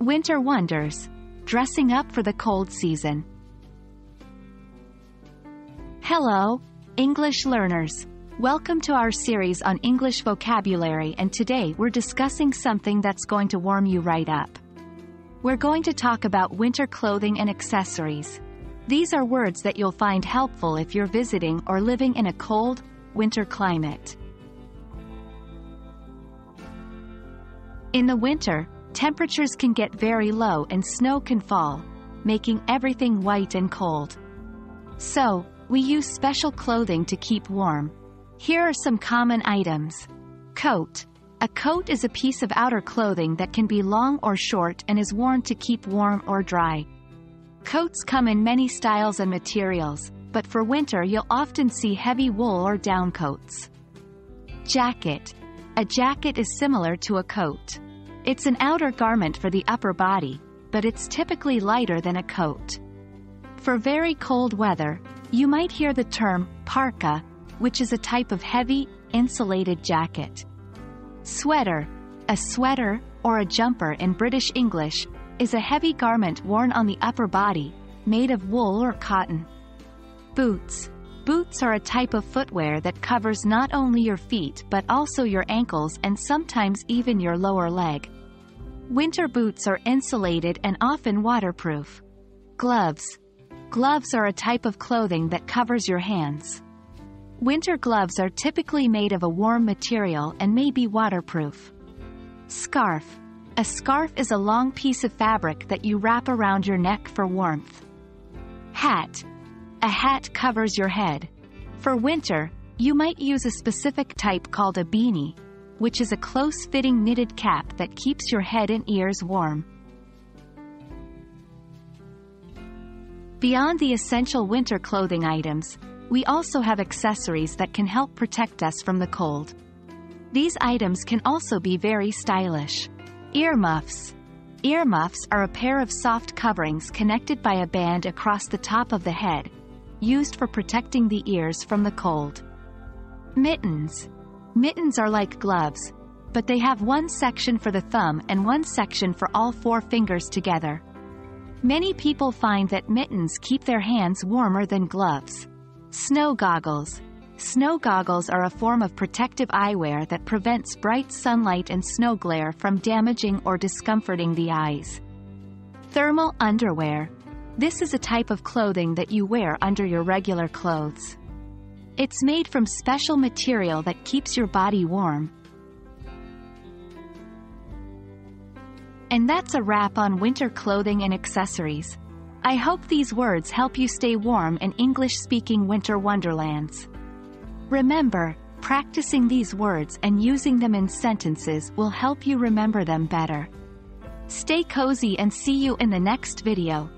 Winter Wonders. Dressing up for the cold season. Hello, English learners. Welcome to our series on English vocabulary and today we're discussing something that's going to warm you right up. We're going to talk about winter clothing and accessories. These are words that you'll find helpful if you're visiting or living in a cold, winter climate. In the winter, temperatures can get very low and snow can fall, making everything white and cold. So, we use special clothing to keep warm. Here are some common items. Coat. A coat is a piece of outer clothing that can be long or short and is worn to keep warm or dry. Coats come in many styles and materials, but for winter you'll often see heavy wool or down coats. Jacket. A jacket is similar to a coat. It's an outer garment for the upper body, but it's typically lighter than a coat. For very cold weather, you might hear the term parka, which is a type of heavy, insulated jacket. Sweater. A sweater, or a jumper in British English, is a heavy garment worn on the upper body, made of wool or cotton. Boots. Boots are a type of footwear that covers not only your feet but also your ankles and sometimes even your lower leg. Winter boots are insulated and often waterproof. Gloves. Gloves are a type of clothing that covers your hands. Winter gloves are typically made of a warm material and may be waterproof. Scarf. A scarf is a long piece of fabric that you wrap around your neck for warmth. Hat. A hat covers your head. For winter, you might use a specific type called a beanie, which is a close-fitting knitted cap that keeps your head and ears warm. Beyond the essential winter clothing items, we also have accessories that can help protect us from the cold. These items can also be very stylish. Earmuffs. Earmuffs are a pair of soft coverings connected by a band across the top of the head, used for protecting the ears from the cold. Mittens. Mittens are like gloves, but they have one section for the thumb and one section for all four fingers together. Many people find that mittens keep their hands warmer than gloves. Snow goggles. Snow goggles are a form of protective eyewear that prevents bright sunlight and snow glare from damaging or discomforting the eyes. Thermal underwear. This is a type of clothing that you wear under your regular clothes. It's made from special material that keeps your body warm. And that's a wrap on winter clothing and accessories. I hope these words help you stay warm in English-speaking winter wonderlands. Remember, practicing these words and using them in sentences will help you remember them better. Stay cozy and see you in the next video.